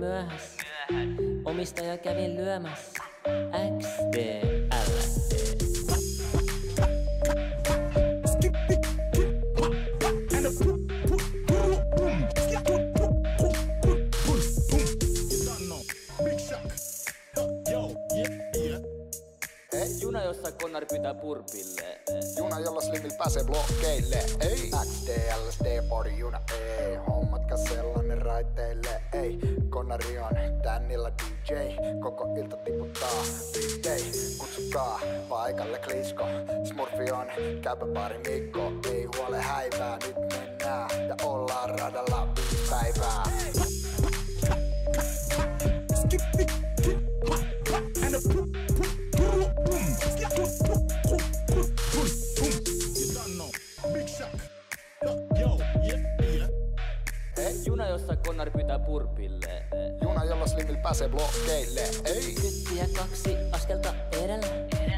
myöhäs. Omistaja kävi lyömässä. XDL. Juna, jossa konnari pyytää purpille. Juna, jolla slimil pääsee blokkeille. Ei XDL, Stayboard juna, ei. Hommatkaa sellainen raiteille, ei. Konari on tännillä DJ. Koko ilta tiputtaa Ei, Kutsukaa paikalle klisko. Smurfi on käypäpari Mikko. Ei huole häivää, nyt mennään. Ja ollaan radalla viisi päivää. jossa konar pyytää purpille. Juna jolla slimil pääsee blokkeille. Ei. Kyttiä kaksi askelta edellä.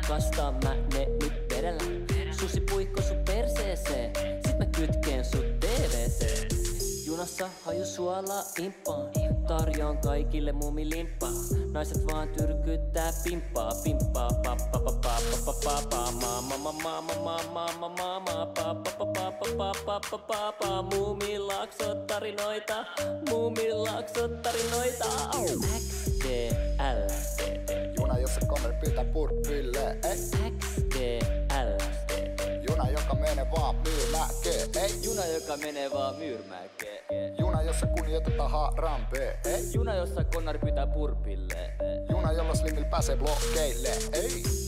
Vastaan mä ne nyt vedellä. Susi puikko sun perseeseen. Sit mä kytkeen sun DVC. Junassa haju suola impaan Tarjoan kaikille muumilimpaa Naiset vaan tyrkyttää pimppaa. Pimppaa pappa pappa pappa pappa Maa maa maa maa maa maa pa Muumilaksot tarinoita, muumilaksot tarinoita XDL Juna jossa kaveri pyytää purpille XDL Juna joka menee vaan myyrmäkeen Ei juna joka menee vaan myyrmäkeen Juna jossa kunnioitetaan harampee Juna jossa konnar pyytää purpille Juna jolla slimil pääsee blokkeille Ei